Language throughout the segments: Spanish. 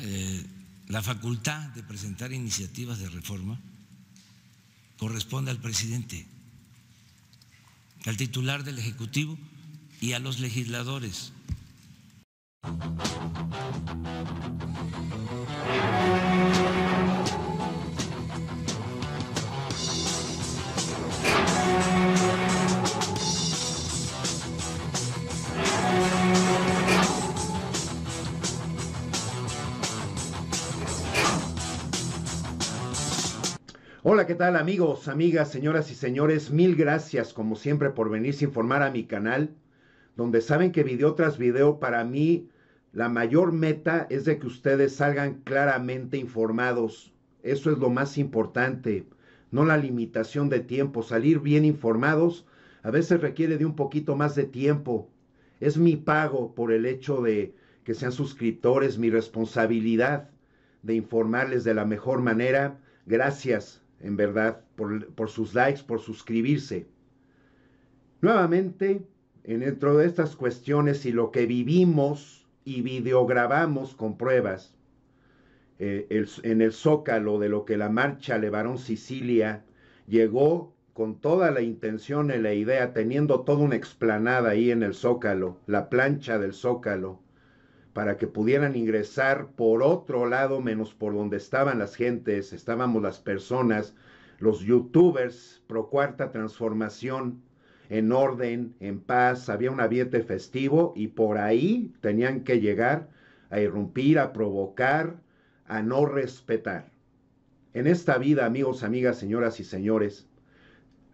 eh, la facultad de presentar iniciativas de reforma corresponde al presidente, al titular del Ejecutivo y a los legisladores. Hola, ¿qué tal amigos, amigas, señoras y señores? Mil gracias como siempre por venirse a informar a mi canal, donde saben que video tras video para mí la mayor meta es de que ustedes salgan claramente informados. Eso es lo más importante, no la limitación de tiempo. Salir bien informados a veces requiere de un poquito más de tiempo. Es mi pago por el hecho de que sean suscriptores, mi responsabilidad de informarles de la mejor manera. Gracias, en verdad, por, sus likes, por suscribirse. Nuevamente, dentro de estas cuestiones y lo que vivimos y videograbamos con pruebas, eh, en el zócalo de lo que la marcha Levarón Sicilia llegó con toda la intención y la idea, teniendo toda una explanada ahí en el zócalo, la plancha del zócalo, para que pudieran ingresar por otro lado menos por donde estaban las gentes, estábamos las personas, los youtubers pro cuarta transformación en orden, en paz, había un ambiente festivo y por ahí tenían que llegar a irrumpir, a provocar, a no respetar. En esta vida, amigos, amigas, señoras y señores,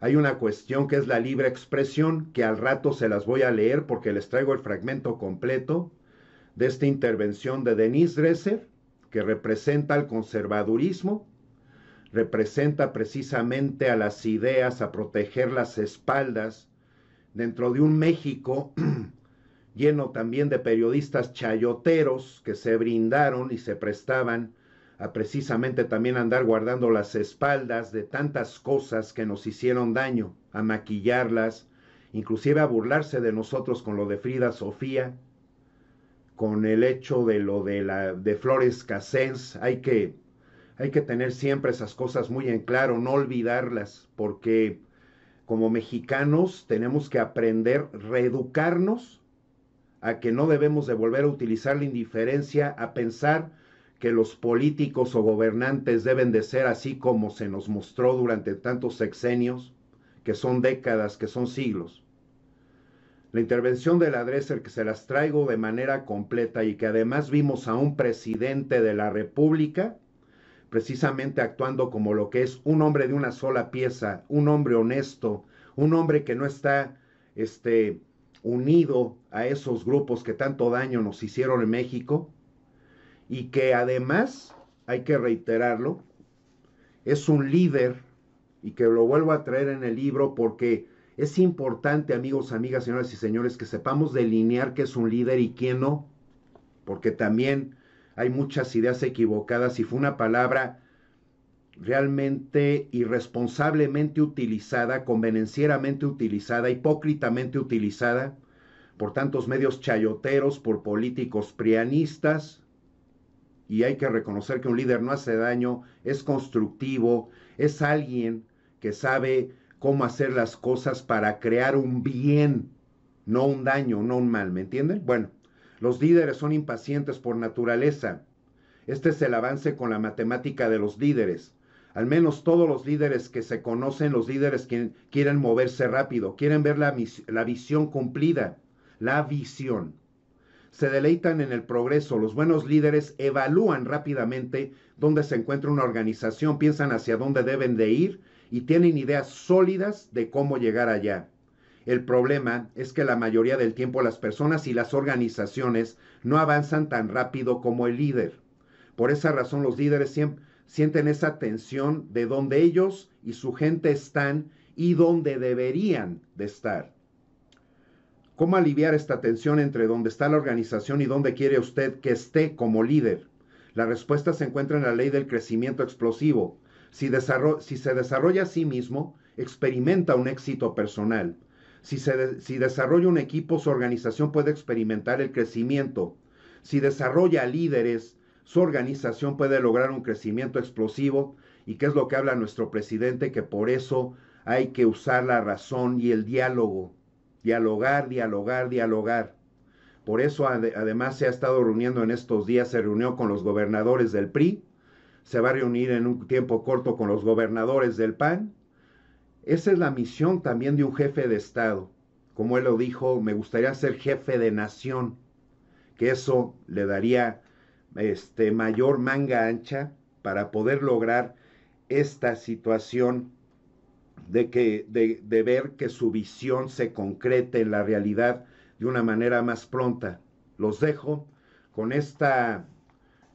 hay una cuestión que es la libre expresión, que al rato se las voy a leer porque les traigo el fragmento completo de esta intervención de Denise Dresser, que representa el conservadurismo, representa precisamente a las ideas, a proteger las espaldas, dentro de un México lleno también de periodistas chayoteros que se brindaron y se prestaban a precisamente también andar guardando las espaldas de tantas cosas que nos hicieron daño, a maquillarlas, inclusive a burlarse de nosotros con lo de Frida Sofía, con el hecho de lo de la de Flores Casens, hay que hay que tener siempre esas cosas muy en claro, no olvidarlas, porque como mexicanos tenemos que aprender, reeducarnos a que no debemos de volver a utilizar la indiferencia, a pensar que los políticos o gobernantes deben de ser así como se nos mostró durante tantos sexenios, que son décadas, que son siglos la intervención de la Dresser que se las traigo de manera completa y que además vimos a un presidente de la República precisamente actuando como lo que es un hombre de una sola pieza, un hombre honesto, un hombre que no está este unido a esos grupos que tanto daño nos hicieron en México y que además, hay que reiterarlo, es un líder y que lo vuelvo a traer en el libro porque es importante, amigos, amigas, señoras y señores, que sepamos delinear qué es un líder y quién no, porque también hay muchas ideas equivocadas y fue una palabra realmente irresponsablemente utilizada, convenencieramente utilizada, hipócritamente utilizada por tantos medios chayoteros, por políticos prianistas, y hay que reconocer que un líder no hace daño, es constructivo, es alguien que sabe cómo hacer las cosas para crear un bien, no un daño, no un mal, ¿me entienden? Bueno, los líderes son impacientes por naturaleza. Este es el avance con la matemática de los líderes. Al menos todos los líderes que se conocen, los líderes que quieren moverse rápido, quieren ver la, visión cumplida, la visión. Se deleitan en el progreso. Los buenos líderes evalúan rápidamente dónde se encuentra una organización, piensan hacia dónde deben de ir y tienen ideas sólidas de cómo llegar allá. El problema es que la mayoría del tiempo las personas y las organizaciones no avanzan tan rápido como el líder. Por esa razón los líderes sienten esa tensión de donde ellos y su gente están y donde deberían de estar. ¿Cómo aliviar esta tensión entre donde está la organización y donde quiere usted que esté como líder? La respuesta se encuentra en la ley del crecimiento explosivo. Si, se desarrolla a sí mismo, experimenta un éxito personal. Si, si desarrolla un equipo, su organización puede experimentar el crecimiento. Si desarrolla líderes, su organización puede lograr un crecimiento explosivo y que es lo que habla nuestro presidente, que por eso hay que usar la razón y el diálogo, dialogar, dialogar, dialogar. Por eso además se ha estado reuniendo en estos días, se reunió con los gobernadores del PRI, se va a reunir en un tiempo corto con los gobernadores del PAN. Esa es la misión también de un jefe de Estado. Como él lo dijo, me gustaría ser jefe de nación, que eso le daría este, mayor manga ancha para poder lograr esta situación de, que, de, de ver que su visión se concrete en la realidad de una manera más pronta. Los dejo con esta,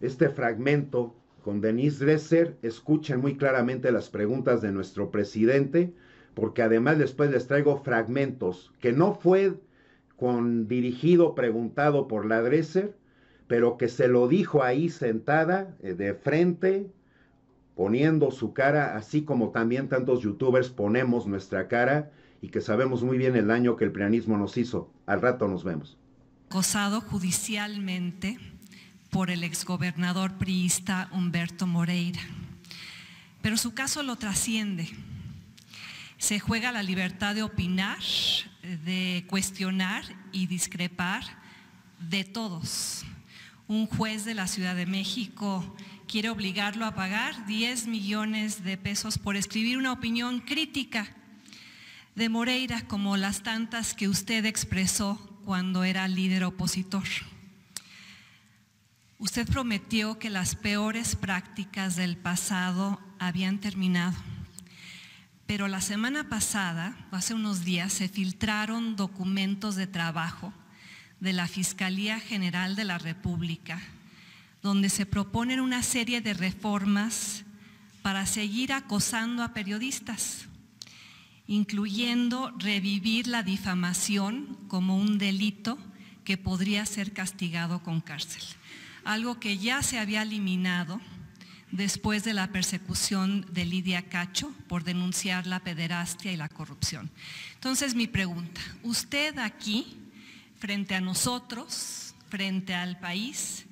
este fragmento con Denise Dresser. Escuchen muy claramente las preguntas de nuestro presidente, porque además después les traigo fragmentos que no fue con dirigido, preguntado por la Dresser, pero que se lo dijo ahí sentada, eh, de frente, poniendo su cara, así como también tantos youtubers ponemos nuestra cara y que sabemos muy bien el daño que el prianismo nos hizo. Al rato nos vemos. Acosado judicialmente por el exgobernador priista Humberto Moreira. Pero su caso lo trasciende. Se juega la libertad de opinar, de cuestionar y discrepar de todos. Un juez de la Ciudad de México quiere obligarlo a pagar 10 millones de pesos por escribir una opinión crítica de Moreira como las tantas que usted expresó cuando era líder opositor. Usted prometió que las peores prácticas del pasado habían terminado, pero la semana pasada, hace unos días, se filtraron documentos de trabajo de la Fiscalía General de la República, donde se proponen una serie de reformas para seguir acosando a periodistas incluyendo revivir la difamación como un delito que podría ser castigado con cárcel, algo que ya se había eliminado después de la persecución de Lidia Cacho por denunciar la pederastia y la corrupción. Entonces mi pregunta, usted aquí, frente a nosotros, frente al país,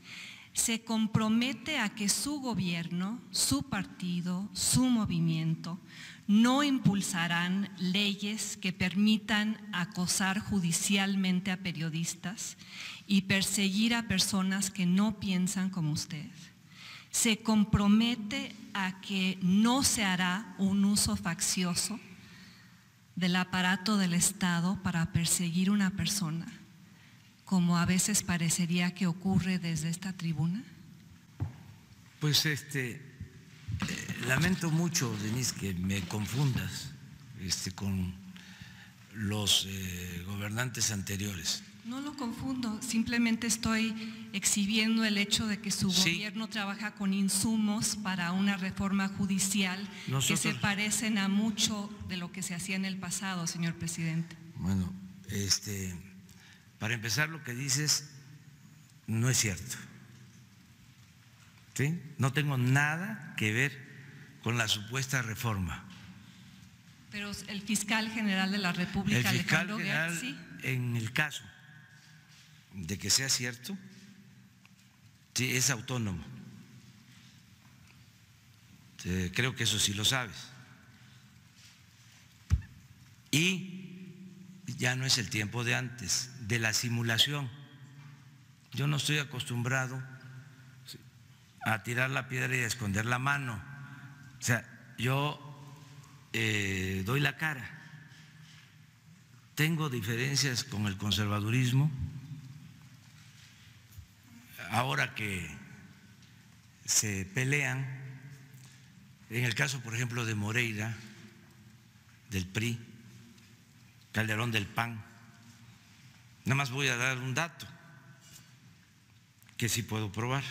se compromete a que su gobierno, su partido, su movimiento no impulsarán leyes que permitan acosar judicialmente a periodistas y perseguir a personas que no piensan como usted. Se compromete a que no se hará un uso faccioso del aparato del Estado para perseguir una persona, como a veces parecería que ocurre desde esta tribuna. Pues este, lamento mucho, Denise, que me confundas este, con los eh, gobernantes anteriores. No lo confundo, simplemente estoy exhibiendo el hecho de que su gobierno trabaja con insumos para una reforma judicial que se parecen a mucho de lo que se hacía en el pasado, señor presidente. Bueno, este, para empezar lo que dices no es cierto. No tengo nada que ver con la supuesta reforma. Pero el fiscal general de la República, el fiscal general, en el caso de que sea cierto, sí, es autónomo. Creo que eso sí lo sabes. Y ya no es el tiempo de antes, de la simulación. Yo no estoy acostumbrado a tirar la piedra y a esconder la mano. O sea, yo eh, doy la cara. Tengo diferencias con el conservadurismo. Ahora que se pelean, en el caso, por ejemplo, de Moreira, del PRI, Calderón del PAN, nada más voy a dar un dato que sí puedo probar.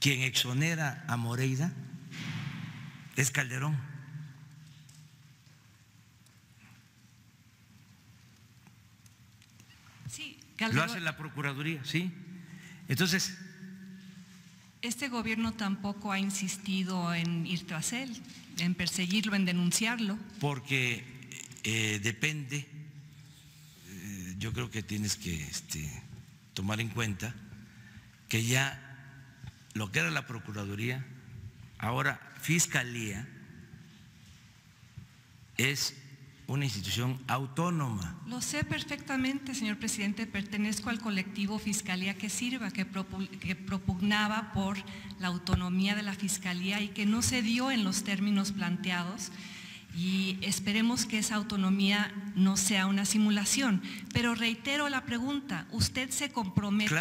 Quien exonera a Moreira es Calderón. Lo hace la Procuraduría, ¿sí? Entonces... Este gobierno tampoco ha insistido en ir tras él, en perseguirlo, en denunciarlo. Porque eh, depende, eh, yo creo que tienes que este, tomar en cuenta que ya lo que era la Procuraduría, ahora Fiscalía, es una institución autónoma. Lo sé perfectamente, señor presidente, pertenezco al colectivo Fiscalía que Sirva, que, propugnaba por la autonomía de la Fiscalía y que no se dio en los términos planteados y esperemos que esa autonomía no sea una simulación. Pero reitero la pregunta, ¿usted se compromete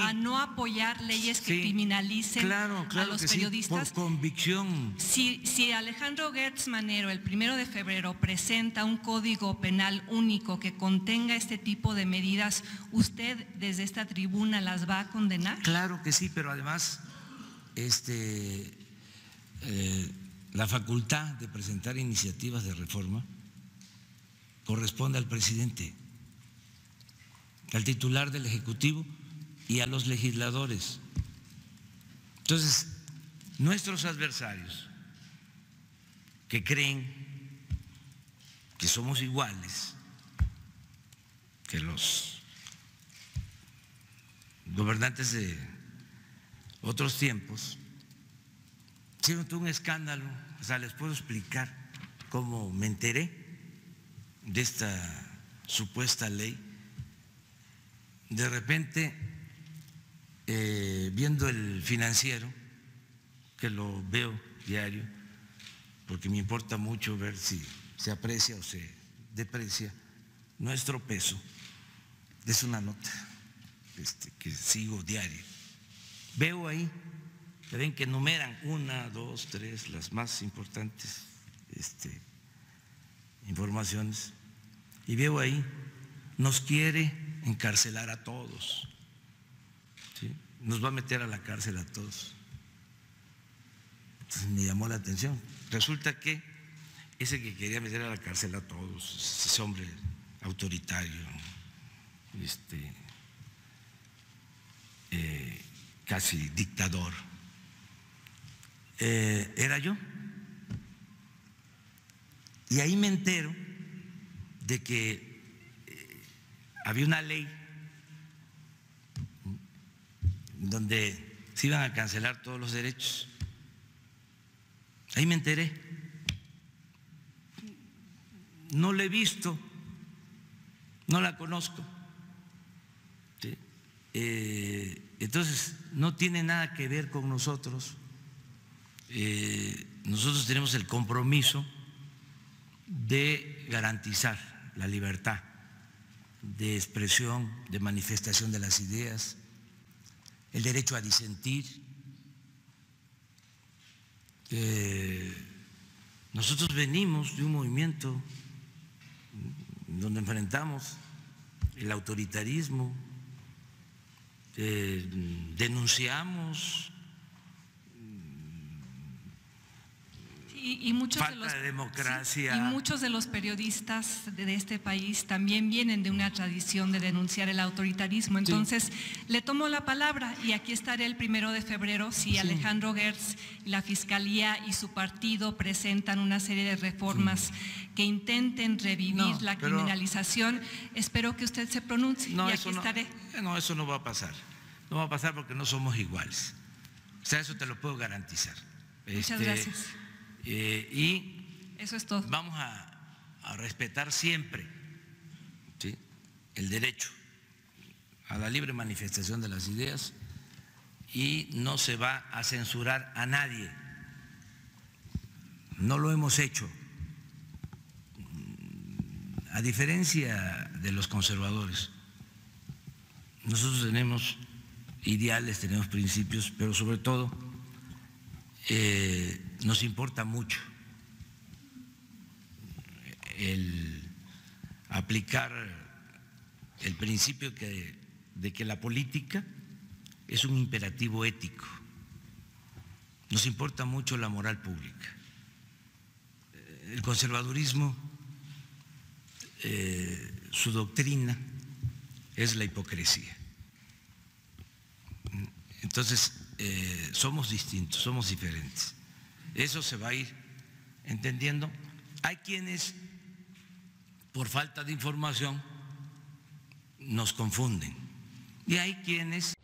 a, no apoyar leyes que criminalicen a los periodistas? por convicción. Si, si Alejandro Gertz Manero el primero de febrero presenta un código penal único que contenga este tipo de medidas, ¿usted desde esta tribuna las va a condenar? Claro que sí, pero además este, eh, la facultad de presentar iniciativas de reforma corresponde al presidente, al titular del Ejecutivo y a los legisladores. Entonces, nuestros adversarios que creen que somos iguales que los gobernantes de otros tiempos, hicieron un escándalo, o sea, les puedo explicar cómo me enteré de esta supuesta ley. De repente, eh, viendo el financiero, que lo veo diario, porque me importa mucho ver si se aprecia o se deprecia nuestro peso, es una nota este, que sigo diario. Veo ahí ven que numeran una, dos, tres, las más importantes este, informaciones. Y veo ahí, nos quiere encarcelar a todos. Nos va a meter a la cárcel a todos. Entonces me llamó la atención. Resulta que ese que quería meter a la cárcel a todos, ese hombre autoritario, este, eh, casi dictador, eh, era yo. Y ahí me entero de que eh, había una ley donde se iban a cancelar todos los derechos. Ahí me enteré. No la he visto, no la conozco. Eh, entonces, no tiene nada que ver con nosotros. Eh, nosotros tenemos el compromiso de garantizar la libertad de expresión, de manifestación de las ideas, el derecho a disentir. Eh, nosotros venimos de un movimiento donde enfrentamos el autoritarismo, eh, denunciamos Y, muchos de los, democracia. y muchos de los periodistas de, este país también vienen de una tradición de denunciar el autoritarismo. Entonces, le tomo la palabra y aquí estaré el primero de febrero si Alejandro Gertz, la Fiscalía y su partido presentan una serie de reformas que intenten revivir la criminalización. Espero que usted se pronuncie y aquí estaré. No, eso no va a pasar. No va a pasar porque no somos iguales. O sea, eso te lo puedo garantizar. Muchas este, gracias. Eh, y Eso es todo. vamos a, respetar siempre el derecho a la libre manifestación de las ideas y no se va a censurar a nadie. No lo hemos hecho. A diferencia de los conservadores, nosotros tenemos ideales, tenemos principios, pero sobre todo eh, nos importa mucho el aplicar el principio de que la política es un imperativo ético. Nos importa mucho la moral pública. El conservadurismo, eh, su doctrina es la hipocresía. Entonces, eh, somos distintos, somos diferentes. Eso se va a ir entendiendo. Hay quienes, por falta de información, nos confunden. Y hay quienes...